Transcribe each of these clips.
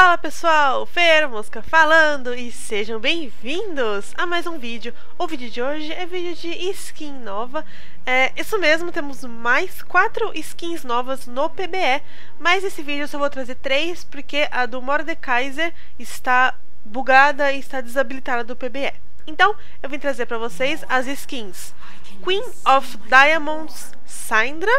Fala pessoal, Fer Mosca falando e sejam bem-vindos a mais um vídeo. O vídeo de hoje é vídeo de skin nova. É, isso mesmo, temos mais quatro skins novas no PBE, mas esse vídeo eu só vou trazer três porque a do Mordekaiser está bugada e está desabilitada do PBE. Então, eu vim trazer para vocês as skins Queen of Diamonds Syndra,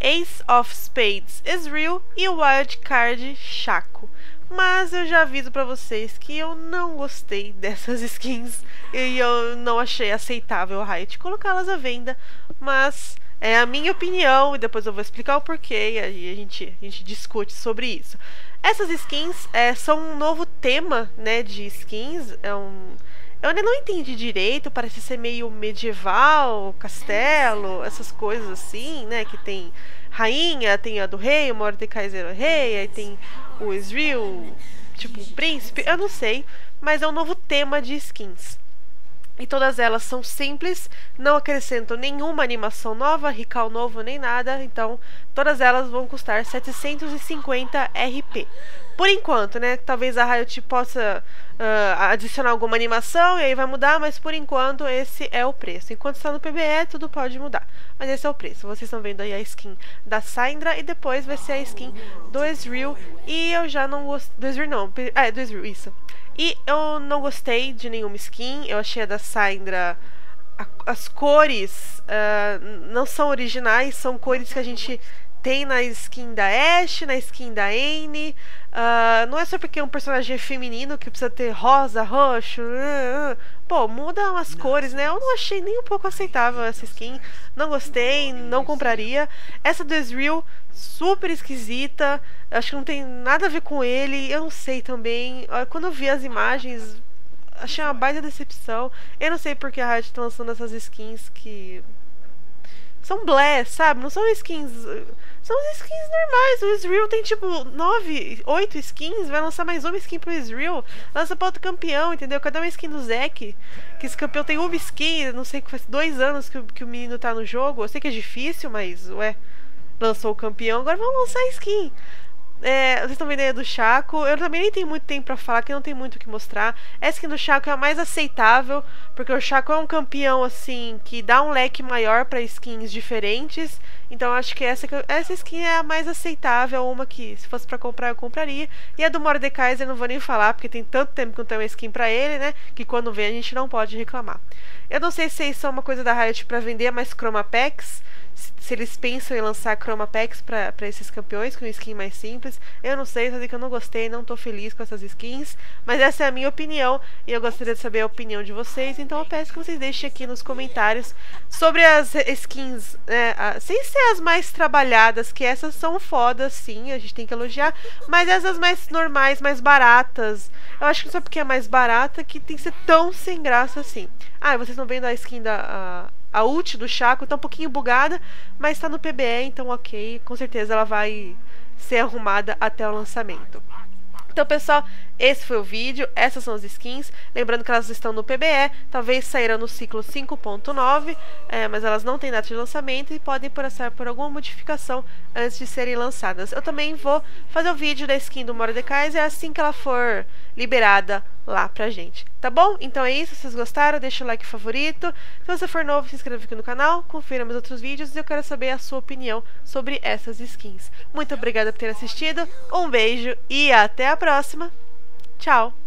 Ace of Spades Ezreal e Wild Card Shaco. Mas eu já aviso para vocês que eu não gostei dessas skins e eu não achei aceitável a Riot colocá-las à venda, mas é a minha opinião e depois eu vou explicar o porquê e aí a gente, a gente discute sobre isso. Essas skins é, são um novo tema né, de skins, é um... Eu ainda não entendi direito, parece ser meio medieval, castelo, essas coisas assim, né? Que tem rainha, tem a do rei, o Mordekaiser é o rei, aí tem o Ezreal, tipo, o príncipe, eu não sei, mas é um novo tema de skins. E todas elas são simples, não acrescentam nenhuma animação nova, rical novo nem nada, então todas elas vão custar 750 RP. Por enquanto, né? Talvez a Riot possa uh, adicionar alguma animação e aí vai mudar, mas por enquanto esse é o preço. Enquanto está no PBE, tudo pode mudar. Mas esse é o preço. Vocês estão vendo aí a skin da Syndra e depois vai ser a skin do Ezreal. E eu já não gostei. Do Ezreal não. Ah, é do Ezreal, isso. E eu não gostei de nenhuma skin. Eu achei a da Syndra. as cores uh, não são originais, são cores que a gente tem na skin da Ashe, na skin da Anne. Uh, não é só porque é um personagem feminino que precisa ter rosa, roxo. Uh, uh. Pô, muda as cores, né? Eu não achei nem um pouco aceitável essa skin. Não gostei, não compraria. Essa do Ezreal, super esquisita. Acho que não tem nada a ver com ele. Eu não sei também. Quando eu vi as imagens, achei uma baita decepção. Eu não sei porque a Riot tá lançando essas skins que. São blé, sabe? Não são skins são skins normais. O Ezreal tem tipo 9, 8 skins. Vai lançar mais uma skin pro Ezreal. Lança pra outro campeão, entendeu? Cadê uma skin do Zek? Que esse campeão tem uma skin. Não sei, faz dois anos que, que o menino tá no jogo. Eu sei que é difícil, mas ué. Lançou o campeão, agora vamos lançar a skin. É, vocês estão vendo aí do Chaco. Eu também nem tenho muito tempo para falar, que não tem muito o que mostrar. Essa skin do Chaco é a mais aceitável, porque o Chaco é um campeão assim que dá um leque maior para skins diferentes. Então acho que essa, essa skin é a mais aceitável, uma que se fosse para comprar eu compraria. E a do Mordekaiser não vou nem falar, porque tem tanto tempo que não tem uma skin para ele, né? Que quando vem a gente não pode reclamar. Eu não sei se isso é uma coisa da Riot para vender mais Chroma Packs se eles pensam em lançar Chroma Packs pra esses campeões com skin mais simples. Eu não sei, só sei que eu não gostei, não tô feliz com essas skins. Mas essa é a minha opinião e eu gostaria de saber a opinião de vocês. Então eu peço que vocês deixem aqui nos comentários sobre as skins, né, a, sem ser as mais trabalhadas, que essas são fodas, sim, a gente tem que elogiar. Mas essas mais normais, mais baratas. Eu acho que só porque é mais barata que tem que ser tão sem graça assim. Ah, vocês estão vendo a skin da. A, a ult do Chaco tá um pouquinho bugada, mas está no PBE, então ok, com certeza ela vai ser arrumada até o lançamento. Então, pessoal, esse foi o vídeo, essas são as skins. Lembrando que elas estão no PBE, talvez saíram no ciclo 5.9, é, mas elas não têm data de lançamento e podem passar por alguma modificação antes de serem lançadas. Eu também vou fazer o vídeo da skin do Mordekaiser assim que ela for liberada lá pra gente. Tá bom? Então é isso, se vocês gostaram, deixa o like favorito. Se você for novo, se inscreva aqui no canal, confira meus outros vídeos e eu quero saber a sua opinião sobre essas skins. Muito obrigada por ter assistido, um beijo e até a próxima! Tchau!